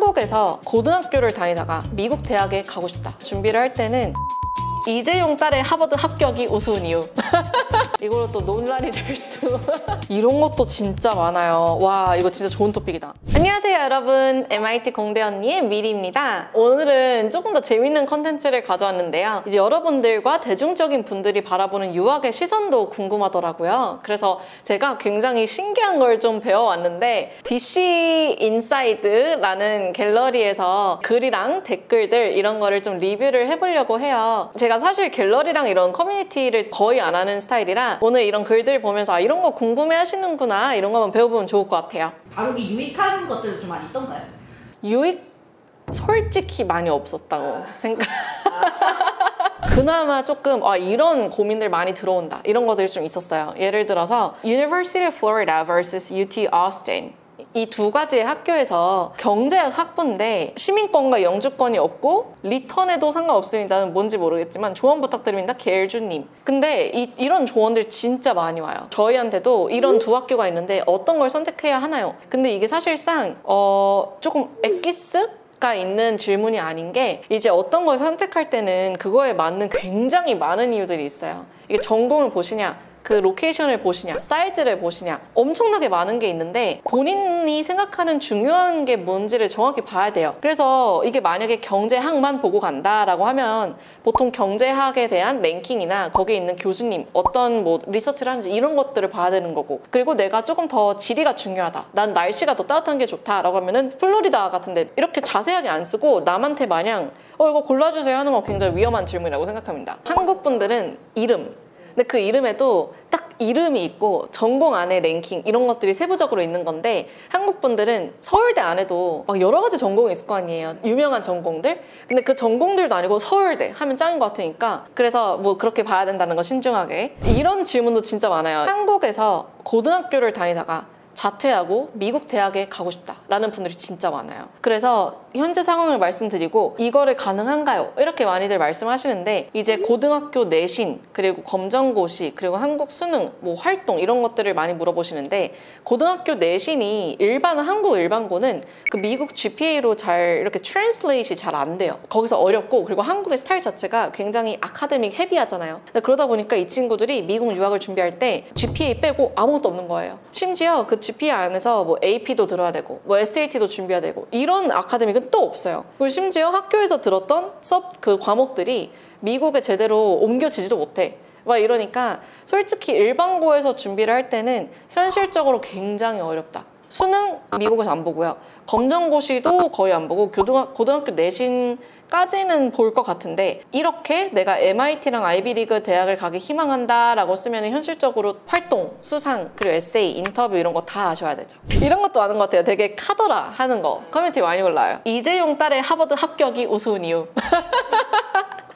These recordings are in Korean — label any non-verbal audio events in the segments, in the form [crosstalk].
한국에서 고등학교를 다니다가 미국 대학에 가고 싶다. 준비를 할 때는 이재용 딸의 하버드 합격이 우스운 이유. [laughs] 이걸로 또 논란이 될 수. [laughs] 이런 것도 진짜 많아요. 와, 이거 진짜 좋은 토픽이다. 안녕하세요, 여러분. MIT 공대 언니의 미리입니다. 오늘은 조금 더 재밌는 컨텐츠를 가져왔는데요. 이제 여러분들과 대중적인 분들이 바라보는 유학의 시선도 궁금하더라고요. 그래서 제가 굉장히 신기한 걸 좀 배워왔는데, DC 인사이드라는 갤러리에서 글이랑 댓글들 이런 거를 좀 리뷰를 해보려고 해요. 제가 사실 갤러리랑 이런 커뮤니티를 거의 안 하는 스타일이라 오늘 이런 글들 보면서 아, 이런 거 궁금해 하시는구나 이런 거만 배워보면 좋을 것 같아요. 다루기 유익한 것들도 좀 많이 있던가요? 유익 솔직히 많이 없었다고 생각. [laughs] 그나마 조금 아, 이런 고민들 많이 들어온다 이런 것들이 좀 있었어요. 예를 들어서 University of Florida vs UT Austin 이 두 가지의 학교에서 경제학 학부인데 시민권과 영주권이 없고 return에도 상관없습니다는 뭔지 모르겠지만 조언 부탁드립니다 계일주님 근데 이, 이런 조언들 진짜 많이 와요 저희한테도 이런 두 학교가 있는데 어떤 걸 선택해야 하나요? 근데 이게 사실상 어, 조금 엑기스? 가 있는 질문이 아닌 게 이제 어떤 걸 선택할 때는 그거에 맞는 굉장히 많은 이유들이 있어요. 이게 전공을 보시냐, 그 location을 보시냐, 사이즈를 보시냐 엄청나게 많은 게 있는데 본인이 생각하는 중요한 게 뭔지를 정확히 봐야 돼요. 그래서 이게 만약에 경제학만 보고 간다라고 하면 보통 경제학에 대한 랭킹이나 거기에 있는 교수님 어떤 뭐 리서치를 하는지 이런 것들을 봐야 되는 거고 그리고 내가 조금 더 지리가 중요하다. 난 날씨가 더 따뜻한 게 좋다라고 하면은 플로리다 같은데 이렇게 자세하게 안 쓰고 남한테 마냥 어 이거 골라주세요 하는 건 굉장히 위험한 질문이라고 생각합니다. 한국 분들은 이름 근데 그 이름에도 딱 이름이 있고 전공 안에 랭킹 이런 것들이 세부적으로 있는 건데 한국 분들은 서울대 안에도 막 여러 가지 전공이 있을 거 아니에요. 유명한 전공들. 근데 그 전공들도 아니고 서울대 하면 짱인 것 같으니까 그래서 뭐 그렇게 봐야 된다는 거 신중하게. 이런 질문도 진짜 많아요. 한국에서 고등학교를 다니다가 자퇴하고 미국 대학에 가고 싶다라는 분들이 진짜 많아요. 그래서 현재 상황을 말씀드리고 이거를 가능한가요? 이렇게 많이들 말씀하시는데 이제 고등학교 내신 그리고 검정고시 그리고 한국 수능 뭐 활동 이런 것들을 많이 물어보시는데 고등학교 내신이 일반 한국 일반고는 그 미국 GPA로 잘 이렇게 트랜슬레이트이 잘안 돼요. 거기서 어렵고 그리고 한국의 스타일 자체가 굉장히 아카데믹 헤비하잖아요. 그러다 보니까 이 친구들이 미국 유학을 준비할 때 GPA 빼고 아무것도 없는 거예요. 심지어 그 GPA 안에서 뭐 AP도 들어야 되고 뭐 SAT도 준비해야 되고 이런 아카데믹은 또 없어요. 그리고 심지어 학교에서 들었던 수업 그 과목들이 미국에 제대로 옮겨지지도 못해. 막 이러니까 솔직히 일반고에서 준비를 할 때는 현실적으로 굉장히 어렵다. 수능 미국에서 안 보고요. 검정고시도 거의 안 보고 고등학, 고등학교 내신 까지는 볼 것 같은데 이렇게 내가 MIT랑 아이비리그 대학을 가기 희망한다라고 쓰면 현실적으로 활동, 수상, 그리고 에세이, 인터뷰 이런 거 다 아셔야 되죠. 이런 것도 아는 것 같아요. 되게 카더라 하는 거 커뮤니티 많이 올라요. 이재용 딸의 하버드 합격이 우스운 이유. [laughs]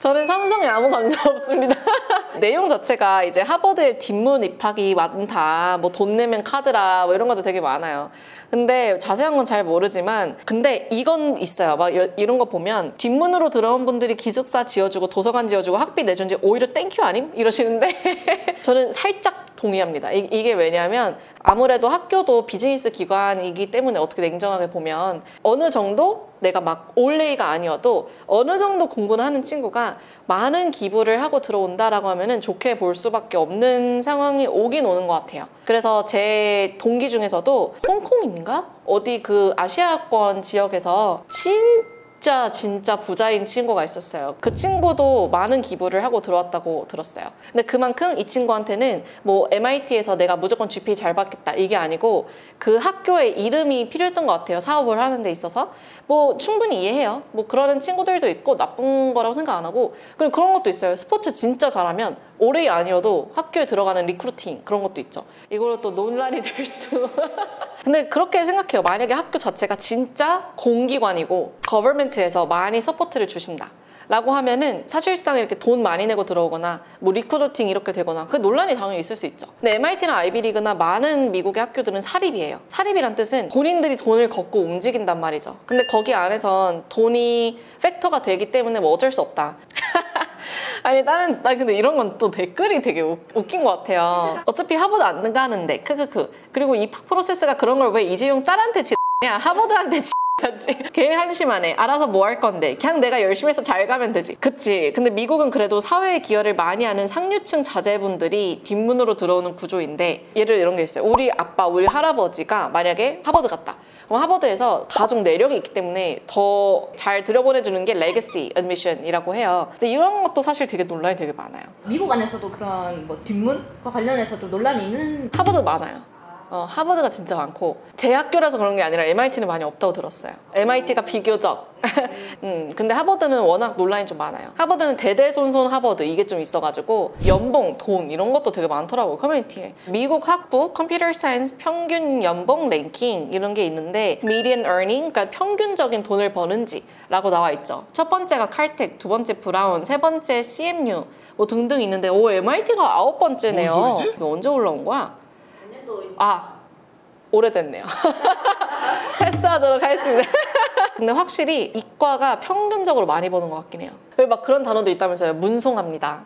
저는 삼성에 아무 감정 [laughs] 없습니다. [laughs] 내용 자체가 이제 하버드의 뒷문 입학이 많다, 뭐 돈 내면 카더라, 뭐 이런 것도 되게 많아요. 근데 자세한 건 잘 모르지만 근데 이건 있어요. 막 이런 거 보면 뒷문으로 들어온 분들이 기숙사 지어주고 도서관 지어주고 학비 내준 지 오히려 땡큐 아님? 이러시는데 [laughs] 저는 살짝 동의합니다. 이, 게 왜냐하면 아무래도 학교도 비즈니스 기관이기 때문에 어떻게 냉정하게 보면 어느 정도 내가 막 all A가 아니어도 어느 정도 공부를 하는 친구가 많은 기부를 하고 들어온다라고 하면은 좋게 볼 수밖에 없는 상황이 오긴 오는 것 같아요. 그래서 제 동기 중에서도 홍콩인가? 어디 그 아시아권 지역에서 진 진짜 진짜 부자인 친구가 있었어요. 그 친구도 많은 기부를 하고 들어왔다고 들었어요. 근데 그만큼 이 친구한테는 뭐 MIT에서 내가 무조건 GPA 잘 받겠다 이게 아니고 그 학교의 이름이 필요했던 것 같아요. 사업을 하는 데 있어서. 뭐 충분히 이해해요. 뭐 그러는 친구들도 있고 나쁜 거라고 생각 안 하고 그리고 그런 것도 있어요. 스포츠 진짜 잘하면 all A 아니어도 학교에 들어가는 recruiting 그런 것도 있죠. 이걸로 또 논란이 될 수도. [laughs] 근데 그렇게 생각해요. 만약에 학교 자체가 진짜 공기관이고 government에서 많이 support를 주신다. 라고 하면은 사실상 이렇게 돈 많이 내고 들어오거나 뭐 recruiting 이렇게 되거나 그 논란이 당연히 있을 수 있죠. 근데 MIT나 아이비리그나 많은 미국의 학교들은 사립이에요. 사립이란 뜻은 본인들이 돈을 걷고 움직인단 말이죠. 근데 거기 안에선 돈이 factor가 되기 때문에 뭐 어쩔 수 없다. [laughs] 아니 다른 나 근데 이런 건 또 댓글이 되게 웃, 웃긴 것 같아요. 어차피 하버드 안 가는데 크크크 그리고 입학 프로세스가 그런 걸 왜 이재용 딸한테 지냐 하버드한테 지 하지. 걔 한심하네. 알아서 뭐 할 건데. 그냥 내가 열심히 해서 잘 가면 되지. 그치. 근데 미국은 그래도 사회에 기여를 많이 하는 상류층 자제분들이 뒷문으로 들어오는 구조인데 예를 이런 게 있어요. 우리 아빠, 우리 할아버지가 만약에 하버드 갔다. 그럼 하버드에서 가족 내력이 있기 때문에 더 잘 들여보내주는 게 legacy admission이라고 해요. 근데 이런 것도 사실 되게 논란이 되게 많아요. 미국 안에서도 그런 뭐 뒷문과 관련해서 좀 논란이 있는 하버드 많아요. 어, 하버드가 진짜 많고 제 학교라서 그런 게 아니라 MIT는 많이 없다고 들었어요. MIT가 비교적. [laughs] 음, 근데 하버드는 워낙 논란이 좀 많아요. 하버드는 대대손손 하버드 이게 좀 있어가지고 연봉, 돈 이런 것도 되게 많더라고요 커뮤니티에. 미국 학부 computer science 평균 연봉 랭킹 이런 게 있는데 median earning 그러니까 평균적인 돈을 버는지라고 나와 있죠. 첫 번째가 칼텍, 두 번째 브라운, 세 번째 CMU 뭐 등등 있는데 오 MIT가 아홉 번째네요. 언제 올라온 거야? 아 오래됐네요. [laughs] 패스하도록 하겠습니다. [laughs] 근데 확실히 이과가 평균적으로 많이 버는 것 같긴 해요. 막 그런 단어도 있다면서요. 문송합니다.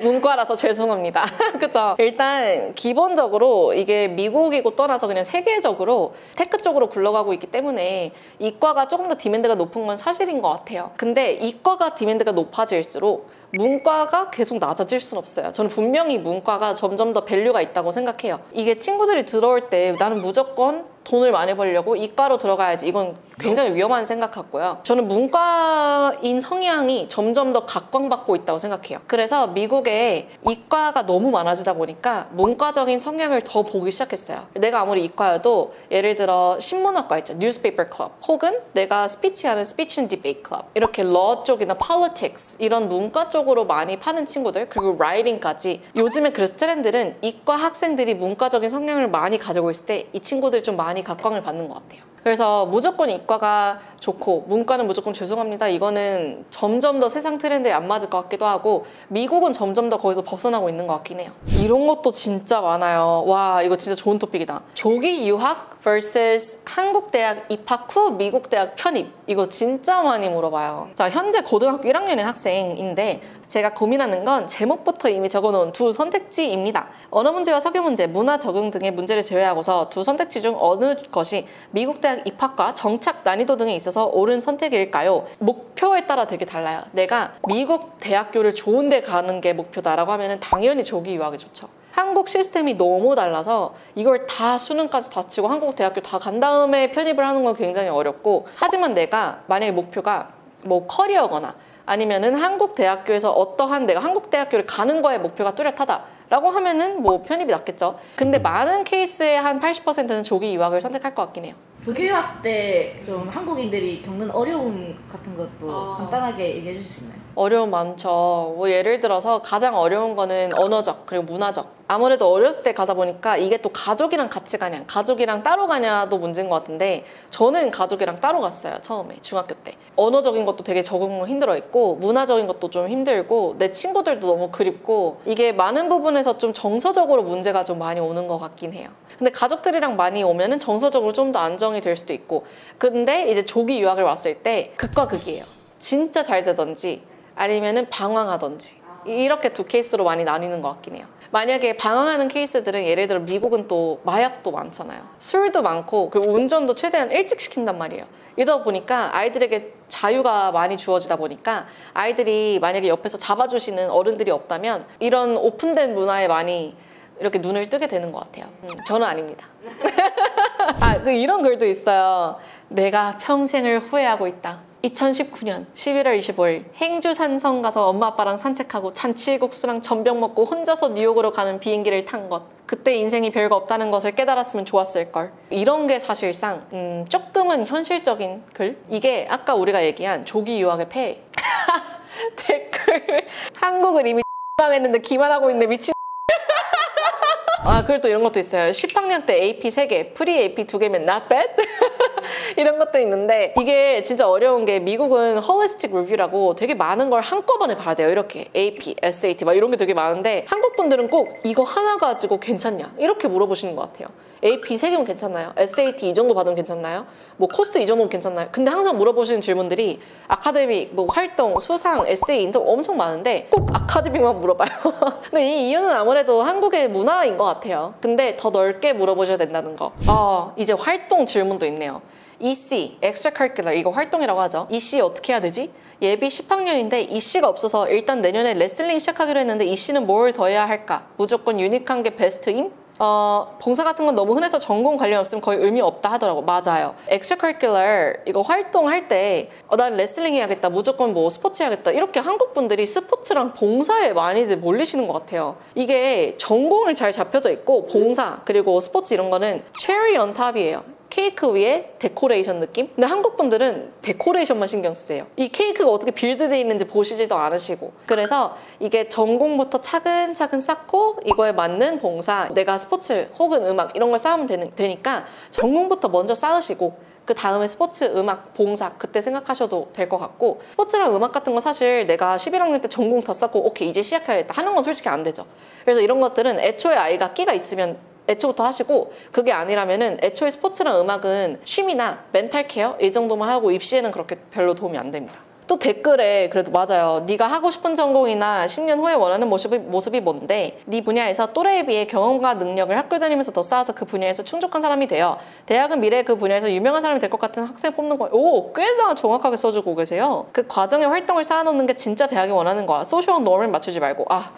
문과라서 죄송합니다. [laughs] 그쵸? 일단 기본적으로 이게 미국이고 떠나서 그냥 세계적으로 tech 쪽으로 굴러가고 있기 때문에 이과가 조금 더 demand가 높은 건 사실인 것 같아요. 근데 이과가 demand가 높아질수록 문과가 계속 낮아질 순 없어요. 저는 분명히 문과가 점점 더 value가 있다고 생각해요. 이게 친구들이 들어올 때 나는 무조건 돈을 많이 벌려고 이과로 들어가야지 이건 굉장히 위험한 생각 같고요. 저는 문과인 성향이 점점 더 각광받고 있다고 생각해요. 그래서 미국에 이과가 너무 많아지다 보니까 문과적인 성향을 더 보기 시작했어요. 내가 아무리 이과여도 예를 들어 신문학과 있죠. newspaper club 혹은 내가 스피치하는 speech and debate club 이렇게 law 쪽이나 politics 이런 문과 쪽 으로 많이 파는 친구들 그리고 writing까지 요즘에 그래서 트렌드는 이과 학생들이 문과적인 성향을 많이 가지고 있을 때 이 친구들이 좀 많이 각광을 받는 것 같아요. 그래서 무조건 이과가 좋고 문과는 무조건 죄송합니다. 이거는 점점 더 세상 트렌드에 안 맞을 것 같기도 하고 미국은 점점 더 거기서 벗어나고 있는 것 같긴 해요. 이런 것도 진짜 많아요. 와 이거 진짜 좋은 토픽이다. 조기 유학 vs 한국 대학 입학 후 미국 대학 편입 이거 진짜 많이 물어봐요. 자 현재 고등학교 1학년의 학생인데 제가 고민하는 건 제목부터 이미 적어놓은 두 선택지입니다. 언어 문제와 서교 문제, 문화 적응 등의 문제를 제외하고서 두 선택지 중 어느 것이 미국 대학 입학과 정착 난이도 등에 있어서 옳은 선택일까요? 목표에 따라 되게 달라요. 내가 미국 대학교를 좋은 데 가는 게 목표다라고 하면 당연히 조기 유학이 좋죠. 한국 시스템이 너무 달라서 이걸 다 수능까지 다 치고 한국 대학교 다 간 다음에 편입을 하는 건 굉장히 어렵고 하지만 내가 만약에 목표가 뭐 커리어거나 아니면은 한국 대학교에서 어떠한 내가 한국 대학교를 가는 거에 목표가 뚜렷하다. 라고 하면은 뭐 편입이 낫겠죠. 근데 많은 케이스의 한 80%는 조기 유학을 선택할 것 같긴 해요. 조기 유학 때 좀 한국인들이 겪는 어려움 같은 것도 아. 간단하게 얘기해 주실 수 있나요? 어려움 많죠. 뭐 예를 들어서 가장 어려운 거는 언어적 그리고 문화적. 아무래도 어렸을 때 가다 보니까 이게 또 가족이랑 같이 가냐, 가족이랑 따로 가냐도 문제인 것 같은데 저는 가족이랑 따로 갔어요. 처음에 중학교 때. 언어적인 것도 되게 적응 힘들어 있고 문화적인 것도 좀 힘들고 내 친구들도 너무 그립고 이게 많은 부분에서 좀 정서적으로 문제가 좀 많이 오는 것 같긴 해요. 근데 가족들이랑 많이 오면은 정서적으로 좀 더 안정이 될 수도 있고 근데 이제 조기 유학을 왔을 때 극과 극이에요. 진짜 잘 되던지 아니면은 방황하던지 이렇게 두 케이스로 많이 나뉘는 것 같긴 해요. 만약에 방황하는 케이스들은 예를 들어 미국은 또 마약도 많잖아요. 술도 많고 그리고 운전도 최대한 일찍 시킨단 말이에요. 이러다 보니까 아이들에게 자유가 많이 주어지다 보니까 아이들이 만약에 옆에서 잡아주시는 어른들이 없다면 이런 오픈된 문화에 많이 이렇게 눈을 뜨게 되는 것 같아요. 음, 저는 아닙니다. [laughs] 아, 그 이런 글도 있어요. 내가 평생을 후회하고 있다. 2019년 11월 25일 행주 산성 가서 엄마 아빠랑 산책하고 잔치국수랑 전병 먹고 혼자서 뉴욕으로 가는 비행기를 탄 것. 그때 인생이 별거 없다는 것을 깨달았으면 좋았을 걸. 이런 게 사실상 음, 조금은 현실적인 글. 이게 아까 우리가 얘기한 조기 유학의 폐. [laughs] 댓글. 한국을 이미 망했는데 기만 하고 있는 미친. [laughs] 아, 그리고 또 이런 것도 있어요. 10학년 때 AP 3개, pre AP 2개면 not bad? [laughs] [laughs] 이런 것도 있는데 이게 진짜 어려운 게 미국은 holistic review라고 되게 많은 걸 한꺼번에 봐야 돼요. 이렇게 AP, SAT 막 이런 게 되게 많은데 한국 분들은 꼭 이거 하나 가지고 괜찮냐? 이렇게 물어보시는 것 같아요. AP 3개면 괜찮나요? SAT 이 정도 받으면 괜찮나요? 뭐 코스 이 정도면 괜찮나요? 근데 항상 물어보시는 질문들이 academic, 뭐 활동, 수상, 에세이, 인터뷰 엄청 많은데 꼭 academic만 물어봐요. [laughs] 근데 이 이유는 아무래도 한국의 문화인 것 같아요. 근데 더 넓게 물어보셔야 된다는 거. 아, 이제 활동 질문도 있네요. EC, extracurricular 이거 활동이라고 하죠. EC 어떻게 해야 되지? 예비 10학년인데 EC가 없어서 일단 내년에 레슬링 시작하기로 했는데 EC는 뭘 더 해야 할까? 무조건 unique한 게 베스트임? 어, 봉사 같은 건 너무 흔해서 전공 관련 없으면 거의 의미 없다 하더라고. 맞아요. extracurricular 이거 활동할 때 어, 난 레슬링 해야겠다. 무조건 뭐 스포츠 해야겠다. 이렇게 한국 분들이 스포츠랑 봉사에 많이들 몰리시는 것 같아요. 이게 전공을 잘 잡혀져 있고 봉사 그리고 스포츠 이런 거는 cherry on top이에요. 케이크 위에 데코레이션 느낌? 근데 한국 분들은 데코레이션만 신경 쓰세요. 이 케이크가 어떻게 build되어 있는지 보시지도 않으시고. 그래서 이게 전공부터 차근차근 쌓고 이거에 맞는 봉사, 내가 스포츠 혹은 음악 이런 걸 쌓으면 되는, 되니까 전공부터 먼저 쌓으시고 그 다음에 스포츠, 음악, 봉사 그때 생각하셔도 될 것 같고 스포츠랑 음악 같은 거 사실 내가 11학년 때 전공 다 쌓고 오케이 이제 시작해야겠다 하는 건 솔직히 안 되죠. 그래서 이런 것들은 애초에 아이가 끼가 있으면 애초부터 하시고 그게 아니라면은 애초에 스포츠랑 음악은 쉼이나 mental care 이 정도만 하고 입시에는 그렇게 별로 도움이 안 됩니다. 또 댓글에 그래도 맞아요. 네가 하고 싶은 전공이나 10년 후에 원하는 모습이, 모습이 뭔데 네 분야에서 또래에 비해 경험과 능력을 학교 다니면서 더 쌓아서 그 분야에서 충족한 사람이 되어 대학은 미래에 그 분야에서 유명한 사람이 될 것 같은 학생 뽑는 거예요. 오, 꽤나 정확하게 써주고 계세요. 그 과정에 활동을 쌓아놓는 게 진짜 대학이 원하는 거야. social norm을 맞추지 말고 아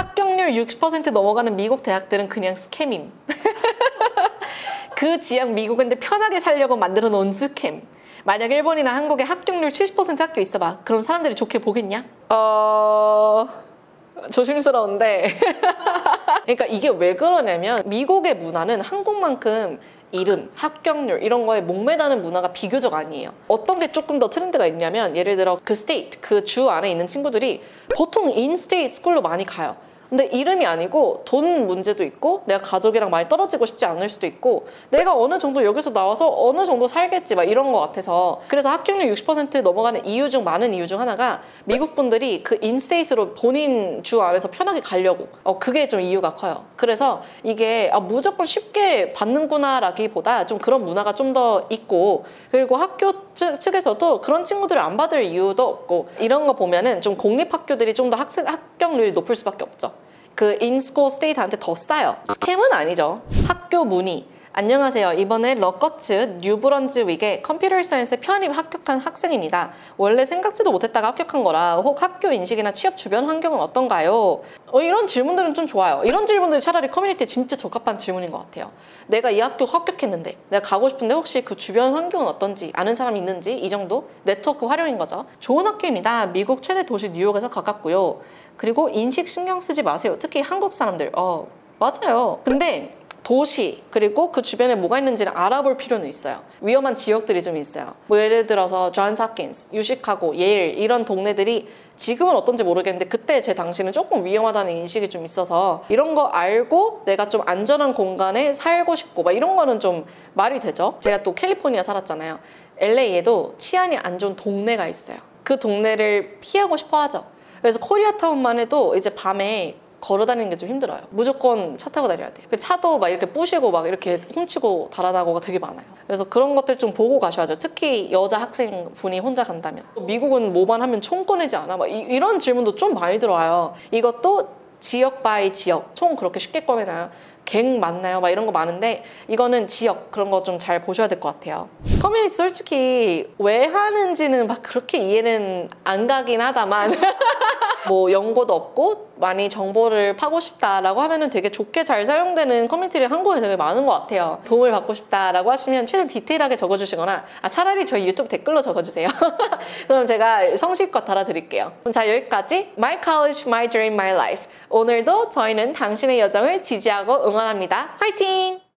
합격률 60% 넘어가는 미국 대학들은 그냥 scam임. [laughs] 그 지역 미국인들 편하게 살려고 만들어 놓은 scam. 만약 일본이나 한국에 합격률 70% 학교 있어봐. 그럼 사람들이 좋게 보겠냐? 어... 조심스러운데. [laughs] 그러니까 이게 왜 그러냐면 미국의 문화는 한국만큼 이름, 합격률 이런 거에 목매다는 문화가 비교적 아니에요. 어떤 게 조금 더 트렌드가 있냐면 예를 들어 그 state, 그 주 안에 있는 친구들이 보통 in-state school로 많이 가요. 근데 이름이 아니고 돈 문제도 있고 내가 가족이랑 많이 떨어지고 싶지 않을 수도 있고 내가 어느 정도 여기서 나와서 어느 정도 살겠지 막 이런 것 같아서 그래서 합격률 60% 넘어가는 이유 중 많은 이유 중 하나가 미국 분들이 그 in-state로 본인 주 안에서 편하게 가려고. 어 그게 좀 이유가 커요. 그래서 이게 아, 무조건 쉽게 받는구나라기보다 좀 그런 문화가 좀 더 있고 그리고 학교 측에서도 그런 친구들을 안 받을 이유도 없고 이런 거 보면은 좀 공립 학교들이 좀 더 학생 합격률이 높을 수밖에 없죠 그 in-state한테 더 싸요. scam은 아니죠. 학교 문의. 안녕하세요. 이번에 Rutgers New Brunswick에 computer science 편입 합격한 학생입니다. 원래 생각지도 못했다가 합격한 거라 혹 학교 인식이나 취업 주변 환경은 어떤가요? 어, 이런 질문들은 좀 좋아요. 이런 질문들이 차라리 커뮤니티에 진짜 적합한 질문인 것 같아요. 내가 이 학교 합격했는데 내가 가고 싶은데 혹시 그 주변 환경은 어떤지 아는 사람이 있는지 이 정도 네트워크 활용인 거죠. 좋은 학교입니다. 미국 최대 도시 뉴욕에서 가깝고요. 그리고 인식 신경 쓰지 마세요. 특히 한국 사람들. 어, 맞아요. 근데 도시 그리고 그 주변에 뭐가 있는지를 알아볼 필요는 있어요. 위험한 지역들이 좀 있어요. 뭐 예를 들어서 존스 홉킨스, 유식하고 예일 이런 동네들이 지금은 어떤지 모르겠는데 그때 제 당시는 조금 위험하다는 인식이 좀 있어서 이런 거 알고 내가 좀 안전한 공간에 살고 싶고 막 이런 거는 좀 말이 되죠. 제가 또 캘리포니아 살았잖아요. LA에도 치안이 안 좋은 동네가 있어요. 그 동네를 피하고 싶어 하죠. 그래서 코리아타운만 해도 이제 밤에 걸어 다니는 게 좀 힘들어요. 무조건 차 타고 다녀야 돼요. 그 차도 막 이렇게 부시고 막 이렇게 훔치고 달아나고가 되게 많아요. 그래서 그런 것들 좀 보고 가셔야죠. 특히 여자 학생 분이 혼자 간다면. 미국은 뭐만 하면 총 꺼내지 않아? 막 이, 런 질문도 좀 많이 들어와요. 이것도 지역 by 지역 총 그렇게 쉽게 꺼내나요? 갱 맞나요? 막 이런 거 많은데 이거는 지역 그런 거 좀 잘 보셔야 될 것 같아요. 커뮤니티 솔직히 왜 하는지는 막 그렇게 이해는 안 가긴 하다만 [laughs] 뭐 연고도 없고 많이 정보를 파고 싶다라고 하면은 되게 좋게 잘 사용되는 커뮤니티를 한국에 되게 많은 것 같아요. 도움을 받고 싶다라고 하시면 최대한 디테일하게 적어주시거나 아, 차라리 저희 유튜브 댓글로 적어주세요. [laughs] 그럼 제가 성실껏 달아드릴게요. 그럼 자 여기까지 My College, My Dream, My Life 오늘도 저희는 당신의 여정을 지지하고 응원합니다. 화이팅!